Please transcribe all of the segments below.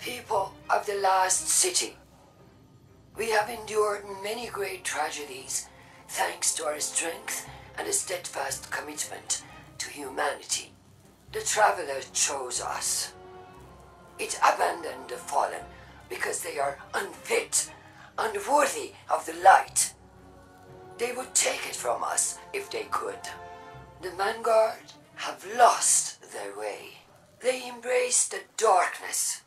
People of the last city, we have endured many great tragedies thanks to our strength and a steadfast commitment to humanity. The traveler chose us. It abandoned the fallen because they are unfit, unworthy of the light. They would take it from us if they could. The vanguard have lost their way. They embrace the darkness.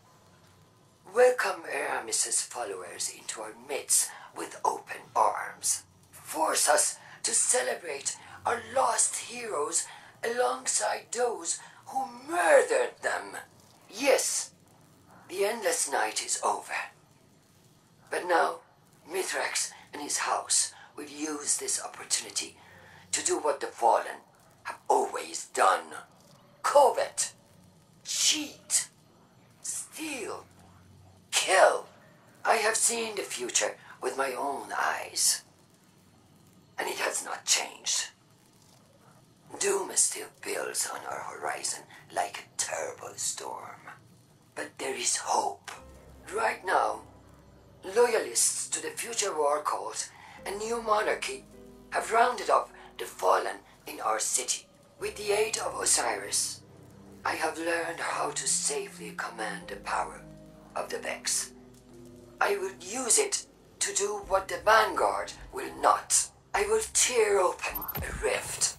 Welcome uh, Eramis's followers into our midst with open arms. Force us to celebrate our lost heroes alongside those who murdered them. Yes, the endless night is over. But now, Mithrax and his house will use this opportunity to do what the fallen have always done. Covet, have seen the future with my own eyes. And it has not changed. Doom still builds on our horizon like a terrible storm. But there is hope. Right now, loyalists to the future war cult and new monarchy have rounded up the fallen in our city. With the aid of Osiris, I have learned how to safely command the power of the Vex. I will use it to do what the Vanguard will not. I will tear open a rift,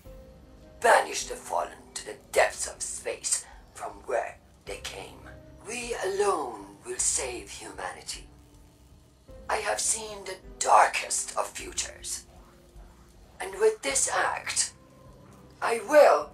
banish the fallen to the depths of space from where they came. We alone will save humanity. I have seen the darkest of futures. And with this act, I will.